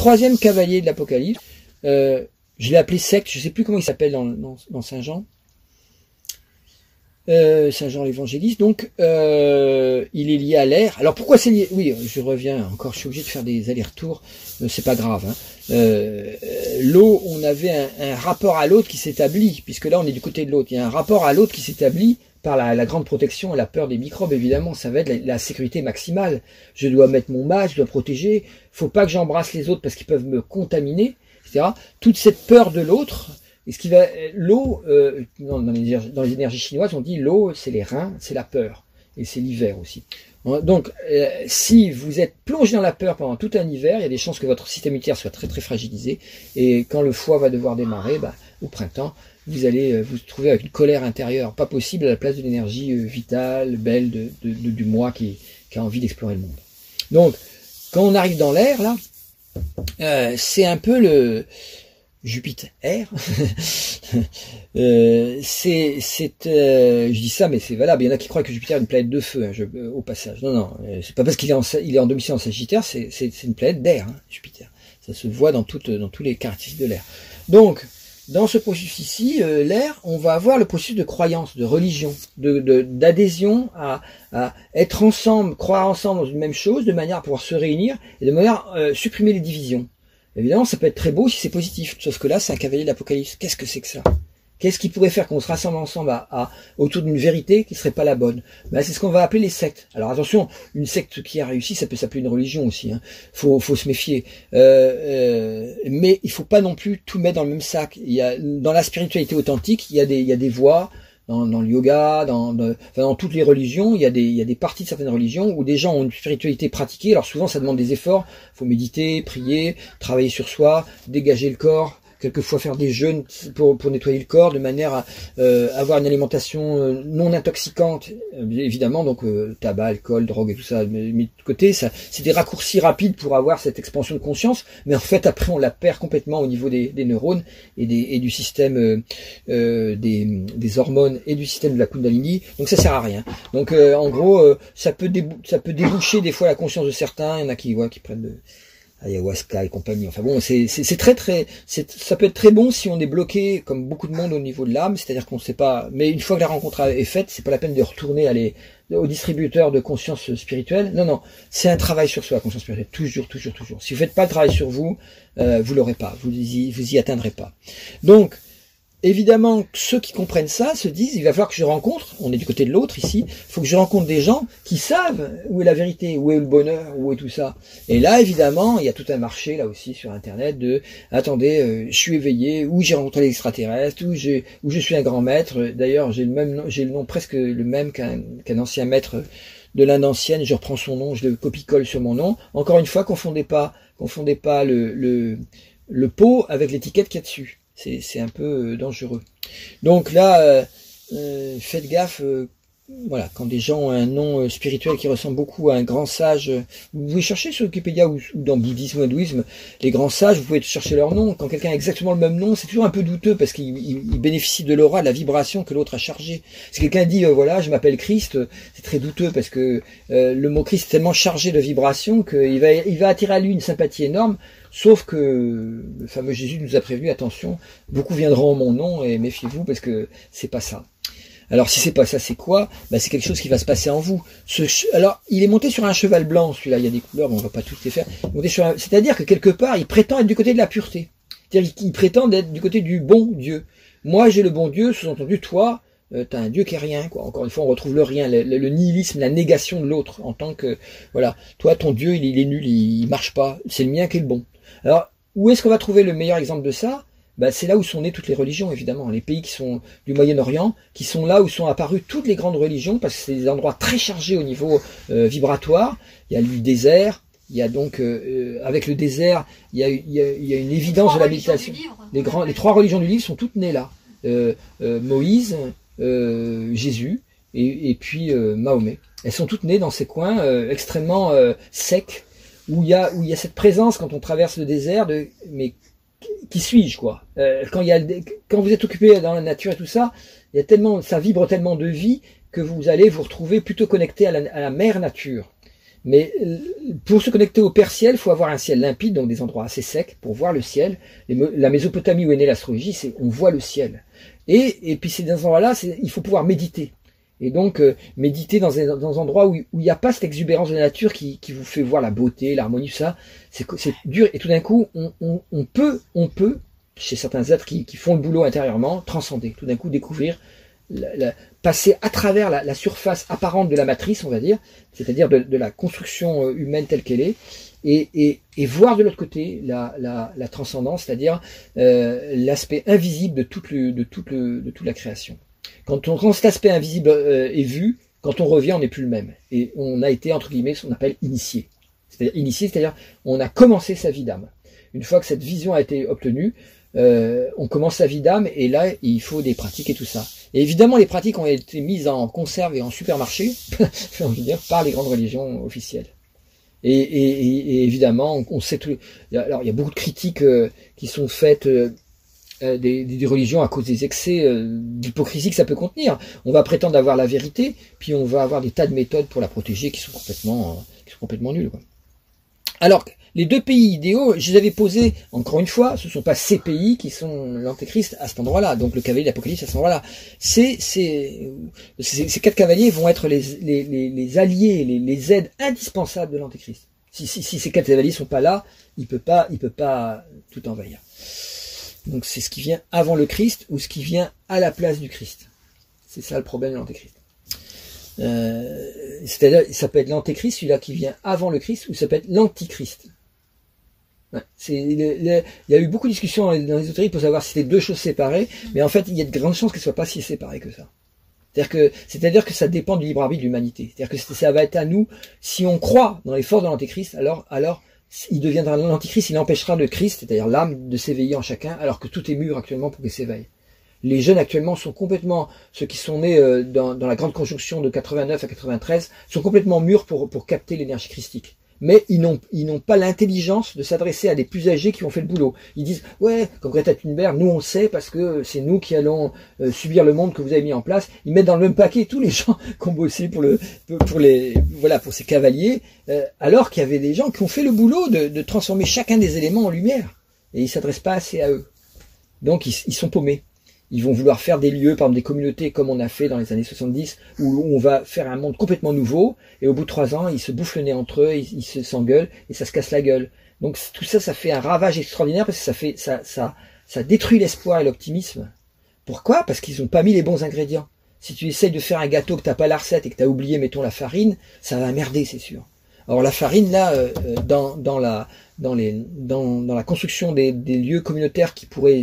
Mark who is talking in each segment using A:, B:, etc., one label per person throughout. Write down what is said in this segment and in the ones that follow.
A: troisième cavalier de l'Apocalypse, euh, je l'ai appelé secte, je ne sais plus comment il s'appelle dans, Saint Jean. Euh, Saint Jean l'évangéliste, donc euh, il est lié à l'air. Alors pourquoi c'est lié? Oui, je reviens encore, je suis obligé de faire des allers-retours, c'est pas grave. Hein. L'eau, on avait un rapport à l'autre qui s'établit, puisque là on est du côté de l'autre. Il y a un rapport à l'autre qui s'établit par la, grande protection et la peur des microbes, évidemment, ça va être la, sécurité maximale. Je dois mettre mon masque, je dois protéger. Faut pas que j'embrasse les autres parce qu'ils peuvent me contaminer, etc. Toute cette peur de l'autre, et ce qui va, l'eau, euh, dans, les, dans, les, énergies chinoises, on dit l'eau, c'est les reins, c'est la peur, et c'est l'hiver aussi. Donc, euh, si vous êtes plongé dans la peur pendant tout un hiver, il y a des chances que votre système immunitaire soit très très fragilisé, et quand le foie va devoir démarrer, bah, au printemps, vous allez euh, vous trouver avec une colère intérieure, pas possible à la place de l'énergie euh, vitale, belle de, du moi qui, a envie d'explorer le monde. Donc, quand on arrive dans l'air, là, euh, c'est un peu le Jupiter. c'est, c'est, je dis ça, mais c'est valable. Il y en a qui croient que Jupiter est une planète de feu, hein, au passage. Non, non, c'est pas parce qu'il est en, il est domicile en Sagittaire, c'est, une planète d'air, hein, Jupiter. Ça se voit dans dans tous les caractéristiques de l'air. Donc, dans ce processus ici, euh, l'air, on va avoir le processus de croyance, de religion, de d'adhésion à, à, être ensemble, croire ensemble dans une même chose, de manière à pouvoir se réunir et de manière à euh, supprimer les divisions. Évidemment, ça peut être très beau si c'est positif, sauf que là, c'est un cavalier de l'Apocalypse. Qu'est-ce que c'est que ça? Qu'est-ce qui pourrait faire qu'on se rassemble ensemble à, autour d'une vérité qui serait pas la bonne? Ben, C'est ce qu'on va appeler les sectes. Alors attention, une secte qui a réussi, ça peut s'appeler une religion aussi. Hein. Faut, faut se méfier. Euh, euh, mais il faut pas non plus tout mettre dans le même sac. Il y a, dans la spiritualité authentique, il y a des, il y a des voies. Dans, dans le yoga, dans, dans toutes les religions, il y, a des, il y a des parties de certaines religions où des gens ont une spiritualité pratiquée. Alors souvent, ça demande des efforts. Il faut méditer, prier, travailler sur soi, dégager le corps, quelquefois faire des jeûnes pour, pour nettoyer le corps, de manière à euh, avoir une alimentation euh, non intoxicante, euh, évidemment, donc tabac, alcool, drogue et tout ça, mais, de côté, ça, c'est des raccourcis rapides pour avoir cette expansion de conscience, mais en fait, après, on la perd complètement au niveau des, des neurones et, des, et du système des, des hormones et du système de la Kundalini, donc ça sert à rien. Donc, en gros, ça peut ça peut déboucher des fois la conscience de certains, il y en a qui, voient qui prennent de ayahuasca et compagnie. Enfin bon, c'est très très, ça peut être très bon si on est bloqué comme beaucoup de monde au niveau de l'âme, c'est-à-dire qu'on ne sait pas. Mais une fois que la rencontre est faite, c'est pas la peine de retourner aller au distributeur de conscience spirituelle. Non, non, c'est un travail sur soi, conscience spirituelle, toujours, toujours, toujours. Si vous faites pas le travail sur vous, euh, vous l'aurez pas, vous y, vous y atteindrez pas. Donc évidemment, ceux qui comprennent ça se disent, il va falloir que je rencontre, on est du côté de l'autre ici, il faut que je rencontre des gens qui savent où est la vérité, où est le bonheur, où est tout ça. Et là, évidemment, il y a tout un marché, là aussi, sur Internet, de, attendez, euh, je suis éveillé, où j'ai rencontré l'extraterrestre, j'ai, où je suis un grand maître. D'ailleurs, j'ai le même nom, j'ai le nom presque le même qu'un, qu'un ancien maître de l'Inde ancienne, je reprends son nom, je le copie-colle sur mon nom. Encore une fois, confondez pas, confondez pas le, le, le pot avec l'étiquette qu'il y a dessus c'est un peu euh, dangereux. Donc là, euh, euh, faites gaffe. Voilà, quand des gens ont un nom spirituel qui ressemble beaucoup à un grand sage, vous pouvez chercher sur Wikipédia ou, dans bouddhisme ou hindouisme, les grands sages, vous pouvez chercher leur nom. Quand quelqu'un a exactement le même nom, c'est toujours un peu douteux parce qu'il bénéficie de l'aura, de la vibration que l'autre a chargée. Si quelqu'un dit voilà, je m'appelle Christ, c'est très douteux parce que le mot Christ est tellement chargé de vibration qu'il va, il va attirer à lui une sympathie énorme. Sauf que le fameux Jésus nous a prévenu, attention, beaucoup viendront en mon nom et méfiez-vous parce que c'est pas ça. Alors si c'est pas ça, c'est quoi? Bah, C'est quelque chose qui va se passer en vous. Alors il est monté sur un cheval blanc, celui-là, il y a des couleurs, mais on va pas toutes les faire. C'est-à-dire que quelque part, il prétend être du côté de la pureté. C'est-à-dire qu'il prétend être du côté du bon Dieu. Moi j'ai le bon Dieu, sous-entendu toi, euh, t'as un Dieu qui est rien. Quoi. Encore une fois, on retrouve le rien, le, nihilisme, la négation de l'autre en tant que voilà. Toi, ton Dieu, il, est nul, il, il marche pas. C'est le mien qui est le bon. Alors, où est-ce qu'on va trouver le meilleur exemple de ça? Bah, c'est là où sont nées toutes les religions, évidemment. Les pays qui sont du Moyen-Orient, qui sont là où sont apparues toutes les grandes religions, parce que c'est des endroits très chargés au niveau euh, vibratoire. Il y a le désert, il y a donc, euh, euh, avec le désert, il y a, il y a, il y a une évidence de la méditation. Les, grands, les trois religions du livre sont toutes nées là. Moïse, Jésus et, et puis Mahomet. Elles sont toutes nées dans ces coins extrêmement secs, où il y a où il y a cette présence quand on traverse le désert de mais qui suis-je quoi euh, quand vous êtes occupé dans la nature et tout ça il y a tellement ça vibre tellement de vie que vous allez vous retrouver plutôt connecté à la, à la mère nature Mais euh, pour se connecter au Père ciel, il faut avoir un ciel limpide, donc des endroits assez secs pour voir le ciel. La Mésopotamie où est née l'astrologie, c'est on voit le ciel. Et, et puis ces endroits-là, il faut pouvoir méditer. Et donc euh, méditer dans un, endroit où il n'y a pas cette exubérance de la nature qui, vous fait voir la beauté, l'harmonie, tout ça, c'est dur. Et tout d'un coup, on, peut, on peut, chez certains êtres qui, font le boulot intérieurement, transcender. Tout d'un coup, découvrir, passer à travers la, surface apparente de la matrice, on va dire, c'est-à-dire de, la construction euh, humaine telle qu'elle est, et, voir de l'autre côté la, transcendance, c'est-à-dire euh, l'aspect invisible de, toute le, de toute la création. Quand, cet aspect invisible euh, est vu, quand on revient, on n'est plus le même. Et on a été, entre guillemets, ce qu'on appelle initié. C'est-à-dire initié, c'est-à-dire on a commencé sa vie d'âme. Une fois que cette vision a été obtenue, euh, on commence sa vie d'âme et là, il faut des pratiques et tout ça. Et évidemment, les pratiques ont été mises en conserve et en supermarché, j'ai envie de dire, par les grandes religions officielles. Et évidemment, on, sait tout. Alors, il y a beaucoup de critiques euh, qui sont faites euh, des, des, religions à cause des excès euh, d'hypocrisie que ça peut contenir. On va prétendre avoir la vérité, puis on va avoir des tas de méthodes pour la protéger qui sont complètement, euh, qui sont complètement nulles. Quoi. Alors, les deux pays idéaux, je les avais posés, encore une fois, ce ne sont pas ces pays qui sont l'antéchrist à cet endroit-là, donc le cavalier d'Apocalypse à cet endroit-là. Ces, ces, ces, quatre cavaliers vont être les, les, les, les alliés, les, les, aides indispensables de l'antéchrist. Si, si, si, ces quatre cavaliers sont pas là, il peut pas, il peut pas tout envahir. Donc c'est ce qui vient avant le Christ ou ce qui vient à la place du Christ. C'est ça le problème de l'antéchrist. Euh, C'est-à-dire, ça peut être l'antéchrist, celui-là qui vient avant le Christ, ou ça peut être l'antichrist. Il y a eu beaucoup de discussions dans l'ésotérique pour savoir si c'était deux choses séparées, mais en fait, il y a de grandes chances qu'elles ne soient pas si séparées que ça. C'est-à-dire que, que ça dépend du libre arbitre de l'humanité. C'est-à-dire que ça va être à nous, si on croit dans les forces de l'antéchrist, alors, il deviendra l'antichrist, il empêchera le Christ, c'est-à-dire l'âme, de s'éveiller en chacun, alors que tout est mûr actuellement pour qu'il s'éveille. Les jeunes actuellement sont complètement, ceux qui sont nés euh, dans, la grande conjonction de 89 à 93, sont complètement mûrs pour capter l'énergie christique mais ils n'ont ils pas l'intelligence de s'adresser à des plus âgés qui ont fait le boulot. Ils disent ouais, comme Greta Thunberg, nous on sait parce que c'est nous qui allons euh, subir le monde que vous avez mis en place. Ils mettent dans le même paquet tous les gens qui ont bossé pour le pour les voilà pour ces cavaliers, euh, alors qu'il y avait des gens qui ont fait le boulot de, de transformer chacun des éléments en lumière et ils s'adressent pas assez à eux. Donc ils, ils sont paumés. Ils vont vouloir faire des lieux, par exemple des communautés comme on a fait dans les années 70, où on va faire un monde complètement nouveau, et au bout de trois ans, ils se bouffent le nez entre eux, ils, se s'engueulent, et ça se casse la gueule. Donc tout ça, ça fait un ravage extraordinaire, parce que ça fait, ça, ça, ça détruit l'espoir et l'optimisme. Pourquoi? Parce qu'ils n'ont pas mis les bons ingrédients. Si tu essayes de faire un gâteau que t'as pas la recette et que tu as oublié, mettons, la farine, ça va merder, c'est sûr. Alors la farine, là, euh, euh, dans, dans la, dans, les, dans, dans la construction des, des, lieux communautaires qui pourraient,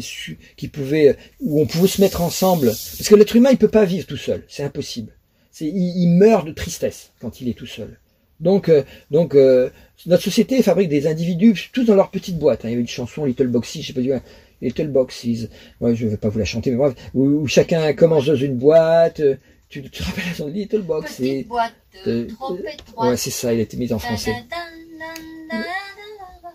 A: qui pouvaient, où on pouvait se mettre ensemble. Parce que l'être humain, il peut pas vivre tout seul, c'est impossible. Il, il, meurt de tristesse quand il est tout seul. Donc, euh, donc euh, notre société fabrique des individus tous dans leur petite boîte. Hein. Il y avait une chanson Little Boxes, je sais pas dire, Little Boxes. Ouais, je vais pas vous la chanter, mais bref, où, où chacun commence dans une boîte. Tu, tu te rappelles son Little Box étroite. Ouais, c'est ça, il a été mis en français.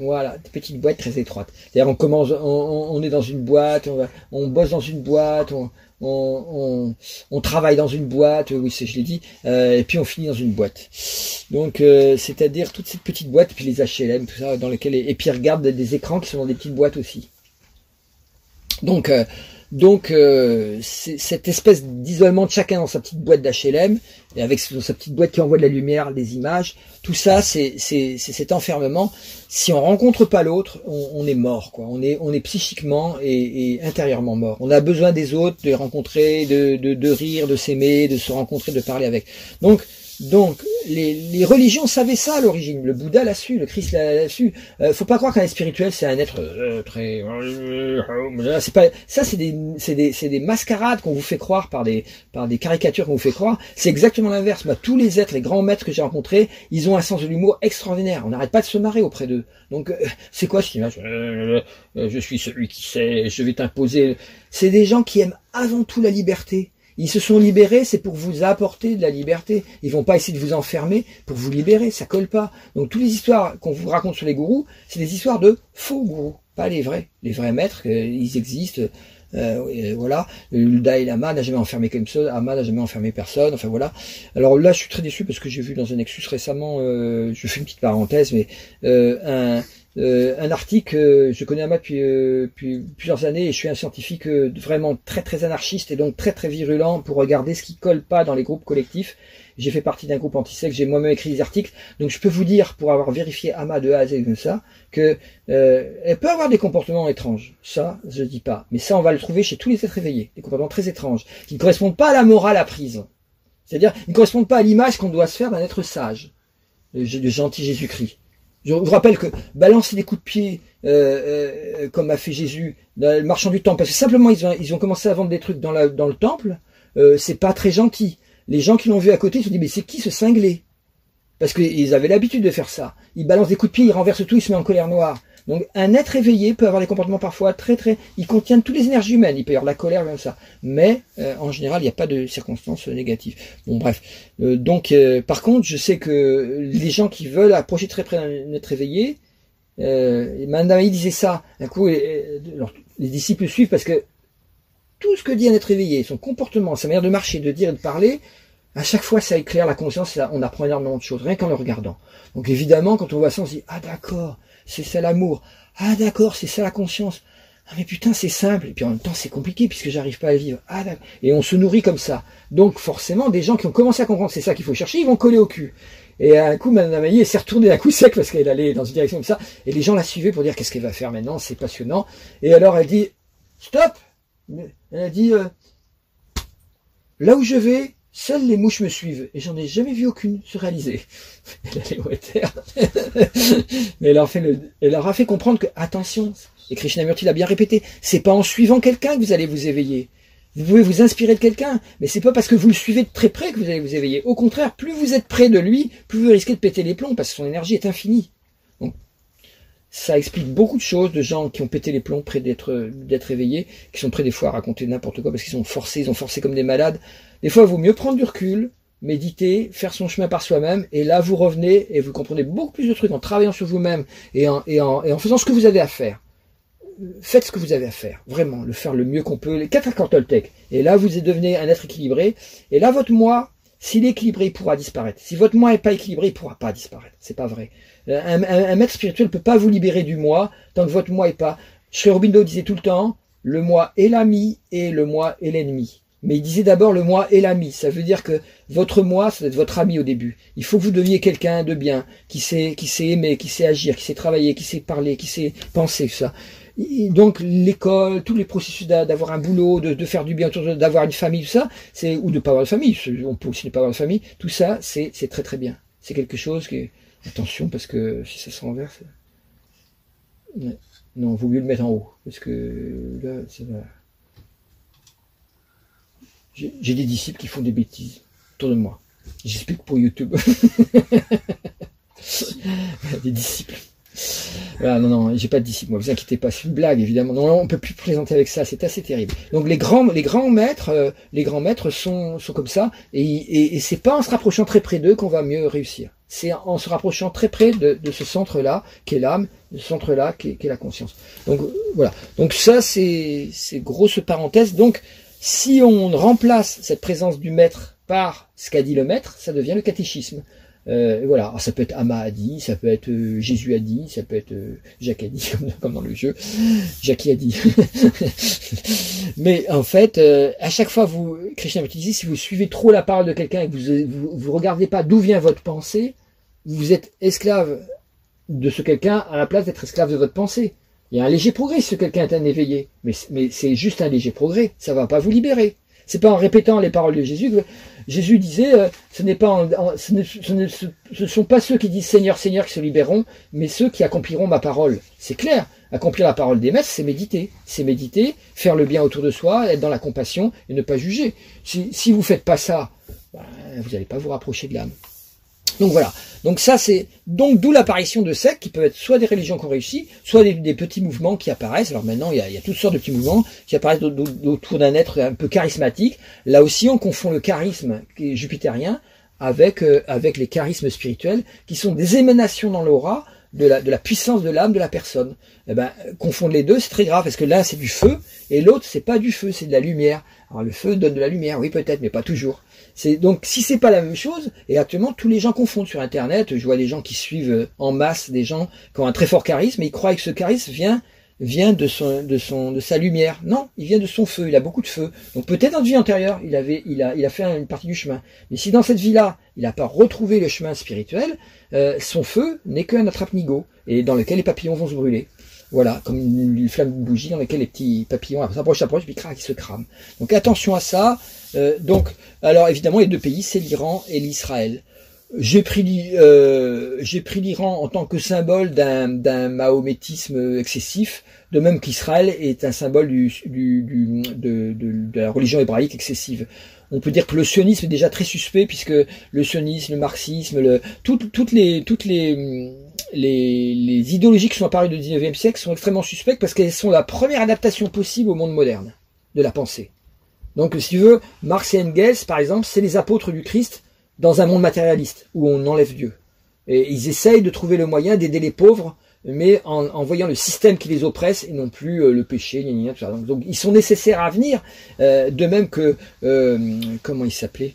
A: Voilà, des petites boîtes très étroites. D'ailleurs, on commence, on, on, est dans une boîte, on, va, on bosse dans une boîte, on, on, on, travaille dans une boîte, oui, c'est je l'ai dit, euh, et puis on finit dans une boîte. Donc, euh, c'est-à-dire toutes ces petites boîtes, puis les HLM, tout ça, dans lesquelles, et puis regarde des écrans qui sont dans des petites boîtes aussi. Donc, euh, donc euh, cette espèce d'isolement de chacun dans sa petite boîte d'HLM, et avec sa petite boîte qui envoie de la lumière, des images, tout ça, c'est cet enfermement. Si on rencontre pas l'autre, on, on, est mort, quoi. On est, on est psychiquement et, et, intérieurement mort. On a besoin des autres, de les rencontrer, de, de, de rire, de s'aimer, de se rencontrer, de parler avec. Donc donc, les, les, religions savaient ça à l'origine. Le Bouddha l'a su, le Christ l'a su. Euh, faut pas croire qu'un être spirituel c'est un être euh, très. C'est pas ça, c'est des, c'est des, des mascarades qu'on vous fait croire par des, par des caricatures qu'on vous fait croire. C'est exactement l'inverse. Moi, tous les êtres, les grands maîtres que j'ai rencontrés, ils ont un sens de l'humour extraordinaire. On n'arrête pas de se marrer auprès d'eux. Donc, euh, c'est quoi cette image Je suis celui qui sait. Je vais t'imposer. C'est des gens qui aiment avant tout la liberté ils se sont libérés, c'est pour vous apporter de la liberté. Ils vont pas essayer de vous enfermer pour vous libérer, ça colle pas. Donc toutes les histoires qu'on vous raconte sur les gourous, c'est des histoires de faux gourous, pas les vrais. Les vrais maîtres, euh, ils existent. Euh, voilà, le Dalai Lama n'a jamais enfermé quelqu'un, Ama n'a jamais enfermé personne. Enfin voilà. Alors là, je suis très déçu parce que j'ai vu dans un Nexus récemment, euh, je fais une petite parenthèse, mais euh, un euh, un article, je connais Ama depuis, depuis, plusieurs années et je suis un scientifique vraiment très très anarchiste et donc très très virulent pour regarder ce qui colle pas dans les groupes collectifs. J'ai fait partie d'un groupe anti-sexe, j'ai moi-même écrit des articles, donc je peux vous dire, pour avoir vérifié Ama de A à Z comme ça, que euh, elle peut avoir des comportements étranges. Ça, je dis pas. Mais ça, on va le trouver chez tous les êtres éveillés. Des comportements très étranges, qui ne correspondent pas à la morale apprise. C'est-à-dire, ils ne correspondent pas à l'image qu'on doit se faire d'un être sage, de gentil Jésus-Christ. Je vous rappelle que balancer des coups de pied, euh, euh, comme a fait Jésus, dans le marchand du temple, parce que simplement ils ont, ils commencé à vendre des trucs dans, le temple, euh, c'est pas très gentil. Les gens qui l'ont vu à côté se sont dit, mais c'est qui ce cinglé? Parce qu'ils avaient l'habitude de faire ça. Ils balancent des coups de pied, ils renversent tout, ils se mettent en colère noire. Donc un être éveillé peut avoir des comportements parfois très très... Ils contiennent toutes les énergies humaines, il peut y avoir de la colère comme ça. Mais euh, en général, il n'y a pas de circonstances négatives. Bon bref. Euh, donc euh, par contre, je sais que les gens qui veulent approcher très près d'un être éveillé, euh, Madame disait ça, un coup, les, les disciples suivent parce que tout ce que dit un être éveillé, son comportement, sa manière de marcher, de dire et de parler, à chaque fois ça éclaire la conscience, on apprend énormément de choses, rien qu'en le regardant. Donc évidemment, quand on voit ça, on se dit, ah d'accord, c'est ça l'amour. Ah d'accord, c'est ça la conscience. Ah mais putain, c'est simple. Et puis en même temps, c'est compliqué puisque j'arrive pas à vivre. Ah Et on se nourrit comme ça. Donc forcément, des gens qui ont commencé à comprendre c'est ça qu'il faut chercher, ils vont coller au cul. Et à un coup, Madame Amaillé s'est retournée d'un coup sec parce qu'elle allait dans une direction comme ça. Et les gens la suivaient pour dire qu'est-ce qu'elle va faire maintenant, c'est passionnant. Et alors elle dit, stop Elle a dit, euh, là où je vais, Seules les mouches me suivent, et j'en ai jamais vu aucune se réaliser. Elle allait au éther. Mais elle elle leur a fait comprendre que, attention, et Krishnamurti l'a bien répété, c'est pas en suivant quelqu'un que vous allez vous éveiller. Vous pouvez vous inspirer de quelqu'un, mais c'est pas parce que vous le suivez de très près que vous allez vous éveiller. Au contraire, plus vous êtes près de lui, plus vous risquez de péter les plombs, parce que son énergie est infinie. Ça explique beaucoup de choses de gens qui ont pété les plombs près d'être d'être éveillés, qui sont prêts des fois à raconter n'importe quoi parce qu'ils sont forcés, ils ont forcé comme des malades. Des fois, il vaut mieux prendre du recul, méditer, faire son chemin par soi-même, et là, vous revenez et vous comprenez beaucoup plus de trucs en travaillant sur vous-même et en, et, en, et en faisant ce que vous avez à faire. Faites ce que vous avez à faire, vraiment, le faire le mieux qu'on peut, les quatre accords Toltec. Et là, vous devenez un être équilibré, et là, votre moi, s'il est équilibré, il pourra disparaître. Si votre moi n'est pas équilibré, il pourra pas disparaître. C'est pas vrai. Un, un, maître spirituel ne peut pas vous libérer du moi tant que votre moi est pas. Sri Aurobindo disait tout le temps, le moi est l'ami et le moi est l'ennemi. Mais il disait d'abord le moi est l'ami. Ça veut dire que votre moi, ça doit être votre ami au début. Il faut que vous deveniez quelqu'un de bien, qui sait, qui sait aimer, qui sait agir, qui sait travailler, qui sait parler, qui sait penser, ça. Donc l'école, tous les processus d'avoir un boulot, de, faire du bien, d'avoir une famille, tout ça, c'est ou de pas avoir de famille. On peut aussi ne pas avoir de famille. Tout ça, c'est très très bien. C'est quelque chose qui attention parce que si ça se renverse, non, vaut mieux le mettre en haut parce que là, c'est j'ai des disciples qui font des bêtises autour de moi. J'explique pour YouTube. des disciples. Voilà, non, non, j'ai pas de disciples, moi, vous inquiétez pas, c'est une blague, évidemment. Non, on peut plus présenter avec ça, c'est assez terrible. Donc les grands, les grands maîtres, euh, les grands maîtres sont, sont comme ça, et, et, et c'est pas en se rapprochant très près d'eux qu'on va mieux réussir. C'est en se rapprochant très près de, de ce centre-là, qui est l'âme, de ce centre-là, qui, qui, est la conscience. Donc voilà. Donc ça, c'est, c'est grosse parenthèse. Donc si on remplace cette présence du maître par ce qu'a dit le maître, ça devient le catéchisme. Euh, voilà, ça peut être Ama a dit, ça peut être euh, Jésus a dit, ça peut être euh, Jacques a dit, comme dans le jeu, Jacques a dit. Mais en fait, à chaque fois, vous, Krishna dit, si vous suivez trop la parole de quelqu'un et que vous, vous, vous regardez pas d'où vient votre pensée, vous êtes esclave de ce quelqu'un à la place d'être esclave de votre pensée. Il y a un léger progrès si quelqu'un est un éveillé, mais, mais c'est juste un léger progrès, ça va pas vous libérer. C'est pas en répétant les paroles de Jésus que Jésus disait, euh, ce n'est pas, ce, ne, sont pas ceux qui disent Seigneur, Seigneur qui se libéreront, mais ceux qui accompliront ma parole. C'est clair. Accomplir la parole des maîtres, c'est méditer. C'est méditer, faire le bien autour de soi, être dans la compassion et ne pas juger. Si, si vous faites pas ça, ben, vous n'allez pas vous rapprocher de l'âme. Donc voilà. Donc ça c'est donc d'où l'apparition de sectes qui peuvent être soit des religions qui ont réussi, soit des, petits mouvements qui apparaissent. Alors maintenant il y, a, toutes sortes de petits mouvements qui apparaissent autour d'un être un peu charismatique. Là aussi on confond le charisme jupitérien avec euh, avec les charismes spirituels qui sont des émanations dans l'aura de la, de la puissance de l'âme de la personne. Eh ben, confondre les deux, c'est très grave, parce que l'un c'est du feu, et l'autre c'est pas du feu, c'est de la lumière. Alors le feu donne de la lumière, oui peut-être, mais pas toujours. C'est donc si c'est pas la même chose, et actuellement tous les gens confondent sur Internet. Je vois des gens qui suivent en masse des gens qui ont un très fort charisme, et ils croient que ce charisme vient de son, de sa lumière. Non, il vient de son feu. Il a beaucoup de feu. Donc peut-être dans une vie antérieure, il a fait une partie du chemin. Mais si dans cette vie-là, il n'a pas retrouvé le chemin spirituel, euh, son feu n'est qu'un attrape-nigo et dans lequel les papillons vont se brûler. Voilà, comme une, flamme de bougie dans laquelle les petits papillons s'approchent, s'approchent, puis crac, ils se crament. Donc attention à ça. Euh, donc, alors évidemment, les deux pays, c'est l'Iran et l'Israël. J'ai pris, euh, j'ai pris l'Iran en tant que symbole d'un mahométisme excessif, de même qu'Israël est un symbole du, du, du de, de, la religion hébraïque excessive. On peut dire que le sionisme est déjà très suspect puisque le sionisme, le marxisme, le, toutes les, toutes les, les, idéologies qui sont apparues du 19e siècle sont extrêmement suspectes parce qu'elles sont la première adaptation possible au monde moderne de la pensée. Donc, si tu veux, Marx et Engels, par exemple, c'est les apôtres du Christ dans un monde matérialiste où on enlève Dieu. Et ils essayent de trouver le moyen d'aider les pauvres, mais en, voyant le système qui les oppresse et non plus euh, le péché, tout ça. Donc, ils sont nécessaires à venir, euh, de même que euh, comment il s'appelait?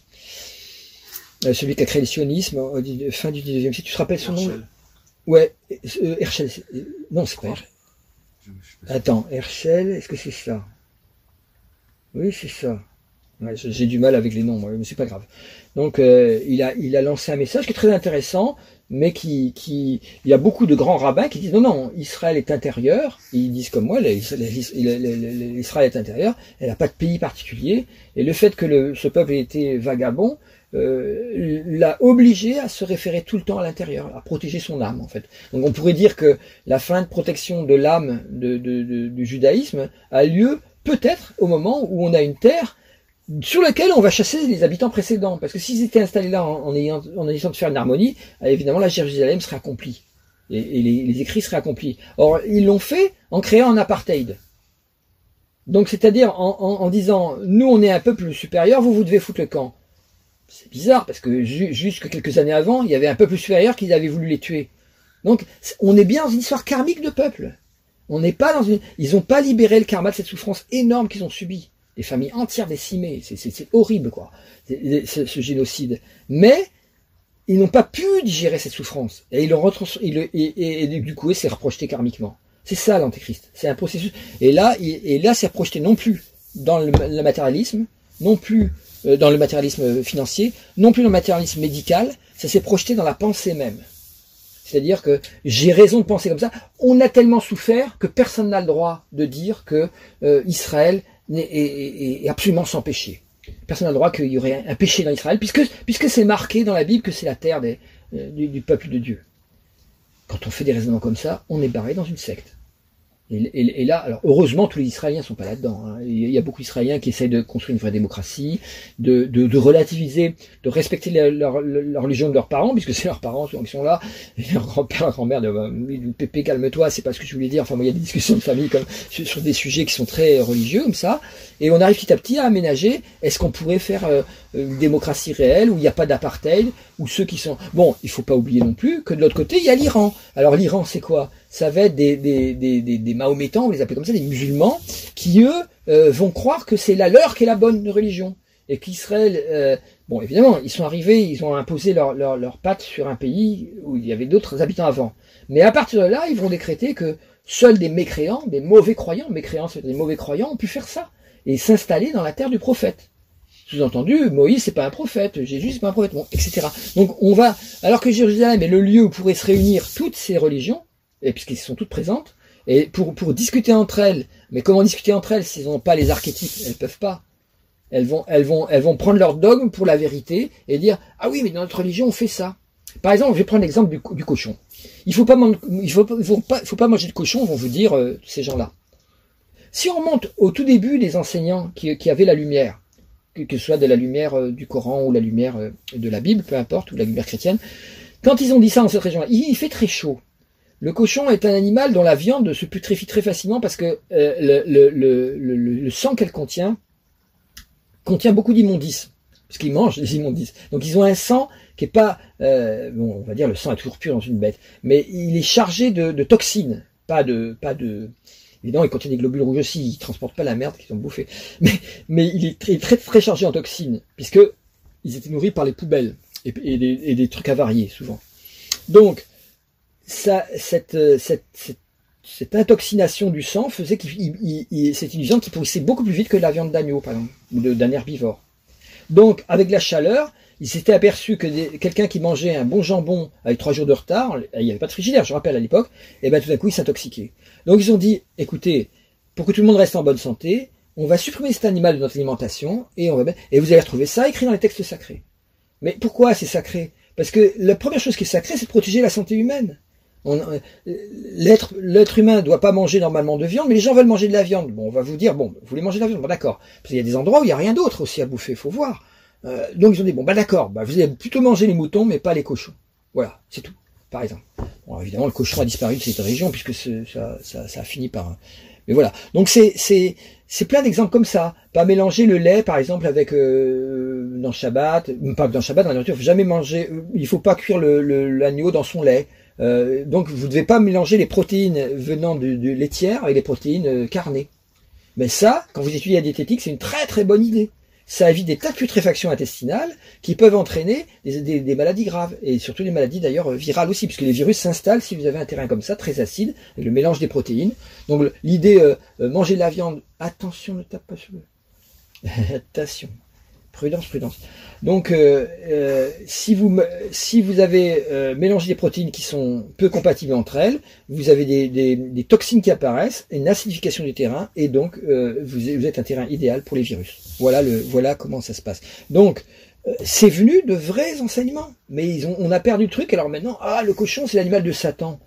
A: Celui qui a créé le sionisme fin du 19e siècle. Tu te rappelles son nom? Ouais, Herschel. Non, c'est pas Herschel. Attends, Herschel, est-ce que c'est ça? Oui, c'est ça. J'ai du mal avec les noms, mais c'est pas grave. Donc euh, il, a, il a lancé un message qui est très intéressant, mais qui, qui, il y a beaucoup de grands rabbins qui disent non, non, Israël est intérieur. Ils disent comme moi, l'Israël est intérieur. Elle n'a pas de pays particulier, et le fait que le, ce peuple ait été vagabond euh, l'a obligé à se référer tout le temps à l'intérieur, à protéger son âme en fait. Donc on pourrait dire que la fin de protection de l'âme de, de, de, du judaïsme a lieu peut-être au moment où on a une terre sur lequel on va chasser les habitants précédents. Parce que s'ils étaient installés là en, ayant, en essayant de faire une harmonie, euh, évidemment la Jérusalem serait accomplie. Et, les, écrits seraient accomplis. Or, ils l'ont fait en créant un apartheid. Donc, c'est-à-dire en, disant, nous, on est un peuple supérieur, vous, vous devez foutre le camp. C'est bizarre, parce que jusque quelques années avant, il y avait un peuple supérieur qui avait voulu les tuer. Donc, on est bien dans une histoire karmique de peuple. On n'est pas dans une... Ils n'ont pas libéré le karma de cette souffrance énorme qu'ils ont subie des familles entières décimées, c'est horrible quoi, ce, génocide. Mais ils n'ont pas pu digérer cette souffrance et ils le, et, et, du coup, c'est reprojeté karmiquement. C'est ça l'antéchrist. C'est un processus. Et là, et là, c'est reprojeté non plus dans le, matérialisme, non plus euh, dans le matérialisme financier, non plus dans le matérialisme médical. Ça s'est projeté dans la pensée même. C'est-à-dire que j'ai raison de penser comme ça. On a tellement souffert que personne n'a le droit de dire que euh, Israël et, absolument sans péché. Personne n'a le droit qu'il y aurait un péché dans Israël, puisque, puisque c'est marqué dans la Bible que c'est la terre euh, du, peuple de Dieu. Quand on fait des raisonnements comme ça, on est barré dans une secte. Et, là, alors heureusement, tous les Israéliens sont pas là-dedans. Hein. Il y a beaucoup d'Israéliens qui essayent de construire une vraie démocratie, de, de, de relativiser, de respecter la, leur, religion de leurs parents, puisque c'est leurs parents qui sont là. Et leur grand-père, leur grand-mère, Pépé, calme-toi, c'est pas ce que je voulais dire. Enfin, il y a des discussions de famille comme sur, des sujets qui sont très religieux comme ça. Et on arrive petit à petit à aménager. Est-ce qu'on pourrait faire euh, une démocratie réelle où il n'y a pas d'apartheid, où ceux qui sont bon, il faut pas oublier non plus que de l'autre côté, il y a l'Iran. Alors l'Iran, c'est quoi? Ça va être des, des, des, des, des Mahométans, on les appelle comme ça, des musulmans, qui eux euh, vont croire que c'est la leur qui est la bonne religion. Et qu'Israël, euh, bon évidemment, ils sont arrivés, ils ont imposé leur, leur, leur patte sur un pays où il y avait d'autres habitants avant. Mais à partir de là, ils vont décréter que seuls des mécréants, des mauvais croyants, mécréants c'est des mauvais croyants, ont pu faire ça et s'installer dans la terre du prophète. Sous-entendu, Moïse c'est pas un prophète, Jésus c'est pas un prophète, bon, etc. Donc on va, alors que Jérusalem est le lieu où pourraient se réunir toutes ces religions, et puisqu'elles sont toutes présentes, et pour, pour discuter entre elles, mais comment discuter entre elles s'ils n'ont pas les archétypes? Elles peuvent pas. Elles vont, elles vont, elles vont prendre leur dogme pour la vérité et dire ah oui mais dans notre religion on fait ça. Par exemple, je vais prendre l'exemple du, cochon. Il faut pas, faut pas manger de cochon, vont vous dire euh, ces gens-là. Si on remonte au tout début des enseignants qui, qui avaient la lumière, que, ce soit de la lumière euh, du Coran ou la lumière euh, de la Bible, peu importe, ou la lumière chrétienne, quand ils ont dit ça dans cette région-là, il fait très chaud. Le cochon est un animal dont la viande se putréfie très facilement parce que euh, le, sang qu'elle contient contient beaucoup d'immondices. parce qu'ils mangent les immondices. Donc ils ont un sang qui est pas, on va dire le sang est toujours pur dans une bête, mais il est chargé de, de toxines, pas de, pas de, évidemment il contient des globules rouges aussi, il transporte pas la merde qu'ils ont bouffé, mais, mais il est très, très, très chargé en toxines, puisque ils étaient nourris par les poubelles et, des, et des, trucs avariés souvent. Donc ça, cette, cette, cette cette intoxination du sang faisait qu'il c'est une viande qui pourrissait beaucoup plus vite que la viande d'agneau, par exemple, ou d'un herbivore. Donc, avec la chaleur, il s'était aperçu que quelqu'un qui mangeait un bon jambon avec trois jours de retard, il n'y avait pas de frigidaire, je rappelle à l'époque, et ben tout d'un coup il s'intoxiquait. Donc ils ont dit, écoutez, pour que tout le monde reste en bonne santé, on va supprimer cet animal de notre alimentation et on va et vous allez retrouver ça écrit dans les textes sacrés. Mais pourquoi c'est sacré? Parce que la première chose qui est sacrée, c'est de protéger la santé humaine. L'être l'être humain doit pas manger normalement de viande, mais les gens veulent manger de la viande. Bon, on va vous dire, bon, vous voulez manger de la viande, bon d'accord. Parce qu'il y a des endroits où il y a rien d'autre aussi à bouffer, faut voir. Euh, donc ils ont dit bon bah d'accord, bah, vous allez plutôt manger les moutons mais pas les cochons. Voilà, c'est tout. Par exemple. Bon, évidemment le cochon a disparu de cette région puisque ça, ça, ça, a fini par. Mais voilà. Donc c'est plein d'exemples comme ça. Pas mélanger le lait par exemple avec euh, dans Shabbat, pas dans Shabbat dans la nourriture. Faut jamais manger. Euh, il faut pas cuire le l'agneau dans son lait. Euh, donc vous ne devez pas mélanger les protéines venant de, de laitière avec les protéines carnées. Mais ça, quand vous étudiez la diététique, c'est une très très bonne idée ça évite des tas de putréfactions intestinales qui peuvent entraîner des, maladies graves, et surtout des maladies d'ailleurs virales aussi, puisque les virus s'installent si vous avez un terrain comme ça, très acide, avec le mélange des protéines. Donc l'idée, euh, euh, manger de la viande, attention, ne tape pas sur le... attention. Prudence, prudence. Donc, euh, euh, si, vous, avez euh, mélangé des protéines qui sont peu compatibles entre elles, vous avez des, toxines qui apparaissent, une acidification du terrain, et donc vous, êtes un terrain idéal pour les virus. Voilà, comment ça se passe. Donc, c'est venu de vrais enseignements, mais on a perdu le truc. Alors maintenant, ah, le cochon, c'est l'animal de Satan.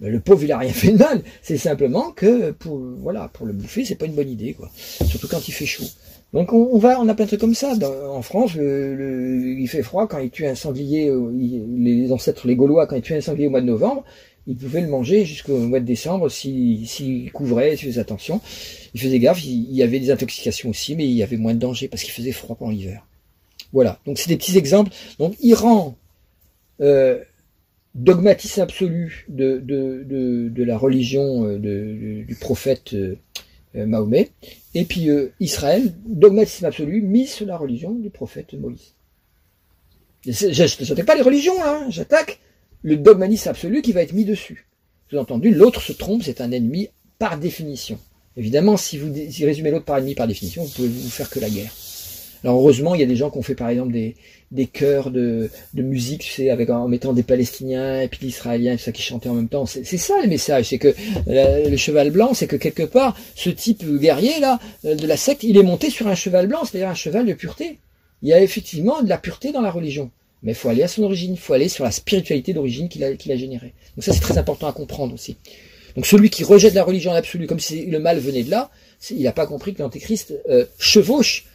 A: Le pauvre, il a rien fait de mal. C'est simplement que pour, voilà, pour le bouffer, c'est pas une bonne idée, quoi. Surtout quand il fait chaud. Donc on, va, on a plein de trucs comme ça. en France, il fait froid quand ils tuent un sanglier. Euh, les ancêtres, les Gaulois, quand ils tuaient un sanglier au mois de novembre, ils pouvaient le manger jusqu'au mois de décembre s'ils si, couvraient, s'ils faisaient attention. Ils faisaient gaffe. Il, y avait des intoxications aussi, mais il y avait moins de danger parce qu'il faisait froid pendant l'hiver. Voilà. Donc c'est des petits exemples. Donc Iran, euh, dogmatisme absolu de, la religion euh, du prophète euh, Mahomet. Et puis euh, Israël, dogmatisme absolu, mise sur la religion du prophète Moïse. Je ne pas les religions, hein, j'attaque le dogmatisme absolu qui va être mis dessus. Sous-entendu, l'autre se trompe, c'est un ennemi par définition. Évidemment, si vous résumez l'autre par ennemi par définition, vous pouvez vous faire que la guerre. Alors heureusement, il y a des gens qui ont fait par exemple des, des chœurs de, de musique, tu sais, avec, en mettant des Palestiniens et puis des Israéliens, ça qui chantaient en même temps. C'est ça le message, c'est que le cheval blanc, c'est que quelque part, ce type guerrier là euh, de la secte, il est monté sur un cheval blanc, c'est-à-dire un cheval de pureté. Il y a effectivement de la pureté dans la religion. Mais il faut aller à son origine, il faut aller sur la spiritualité d'origine qu'il a, qu'il a générée. Donc ça, c'est très important à comprendre aussi. Donc celui qui rejette la religion absolue comme si le mal venait de là, il n'a pas compris que l'antéchrist euh, chevauche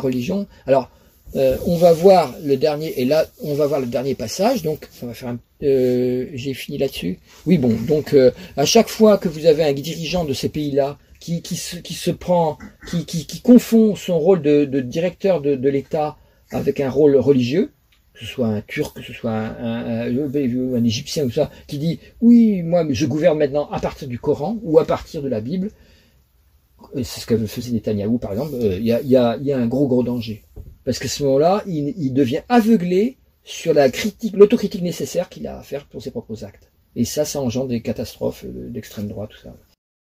A: religion. Alors, euh, on va voir le dernier, et là, on va voir le dernier passage, donc ça va faire un... Euh, j'ai fini là-dessus. Oui, bon, donc euh, à chaque fois que vous avez un dirigeant de ces pays-là qui, qui, se, prend, qui, confond son rôle de, directeur de, l'État avec un rôle religieux, que ce soit un Turc, que ce soit un, un, Égyptien ou ça, qui dit oui, moi je gouverne maintenant à partir du Coran ou à partir de la Bible, c'est ce que faisait Netanyahou par exemple, euh, il y, a, un gros gros danger. Parce qu'à ce moment-là, il, il, devient aveuglé sur la critique, l'autocritique nécessaire qu'il a à faire pour ses propres actes. Et ça, ça engendre des catastrophes euh, d'extrême droite, tout ça.